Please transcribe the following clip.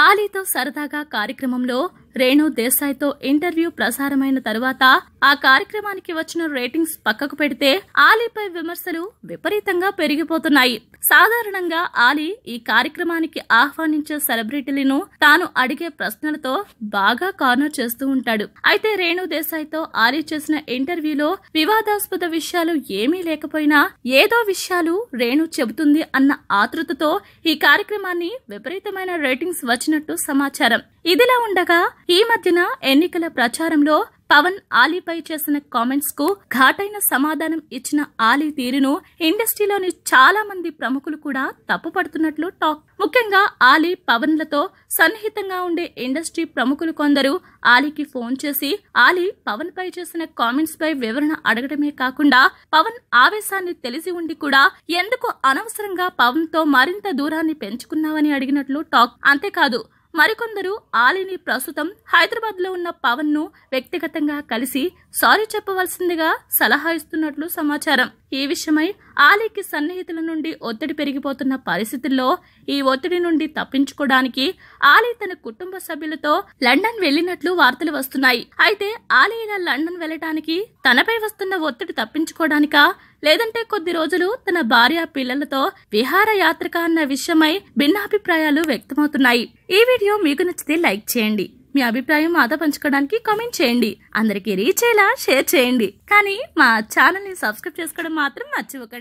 ఆలీతో సరదాగా కార్యక్రమంలో రేణు దేశాయ్తో ఇంటర్వ్యూ ప్రసారమైన తరువాత ఆ కార్యక్రమానికి వచ్చిన రేటింగ్స్ పక్కకు పెడితే ఆలీపై విమర్శలు విపరీతంగా పెరిగిపోతున్నాయి. సాధారణంగా ఆలీ ఈ కార్యక్రమానికి ఆహ్వానించే సెలబ్రిటీలను తాను అడిగే ప్రశ్నలతో బాగా కార్నర్ చేస్తూ ఉంటాడు. అయితే రేణు దేశాయ్తో ఆలీ చేసిన ఇంటర్వ్యూలో వివాదాస్పద విషయాలు ఏమీ లేకపోయినా ఏదో విషయాలు రేణు చెబుతుంది అన్న ఆతృతతో ఈ కార్యక్రమాన్ని విపరీతమైన రేటింగ్స్ వచ్చినట్టు సమాచారం. ఇదిలా ఉండగా ఈ మధ్యన ఎన్నికల ప్రచారంలో పవన్ ఆలీపై చేసిన కామెంట్స్కు ఘాటైన సమాధానం ఇచ్చిన ఆలీ తీరును ఇండస్ట్రీలోని చాలా మంది ప్రముఖులు కూడా తప్పుపడుతున్నట్లు టాక్. ముఖ్యంగా ఆలీ పవన్లతో సన్నిహితంగా ఉండే ఇండస్ట్రీ ప్రముఖులు కొందరు ఆలీకి ఫోన్ చేసి ఆలీ పవన్ పై చేసిన కామెంట్స్ పై వివరణ అడగడమే కాకుండా పవన్ ఆవేశాన్ని తెలిసి ఉండి కూడా ఎందుకు అనవసరంగా పవన్తో మరింత దూరాన్ని పెంచుకున్నావని అడిగినట్లు టాక్. అంతేకాదు మరికొందరు ఆలిని ప్రస్తుతం హైదరాబాద్లో ఉన్న పవన్ను వ్యక్తిగతంగా కలిసి సారీ చెప్పవలసిందిగా సలహా ఇస్తున్నట్లు సమాచారం. ఈ విషయమై ఆలీకి సన్నిహితుల నుండి ఒత్తిడి పెరిగిపోతున్న పరిస్థితుల్లో ఈ ఒత్తిడి నుండి తప్పించుకోవడానికి ఆలీ తన కుటుంబ సభ్యులతో లండన్ వెళ్ళినట్లు వార్తలు వస్తున్నాయి. అయితే ఆలీ ఇలా లండన్ వెళ్ళడానికి తనపై వస్తున్న ఒత్తిడి తప్పించుకోవడానికా? లేదంటే కొద్ది రోజులు తన భార్య పిల్లలతో విహారయాత్రక అన్న విషయమై భిన్నాభిప్రాయాలు వ్యక్తమవుతున్నాయి. ఈ వీడియో మీకు నచ్చితే లైక్ చేయండి. మీ అభిప్రాయం మాతో పంచుకోవడానికి కామెంట్ చేయండి. అందరికీ రీచ్ అయ్యేలా షేర్ చేయండి. కానీ మా ఛానల్ని సబ్స్క్రైబ్ చేసుకోవడం మాత్రం మర్చిపోకండి.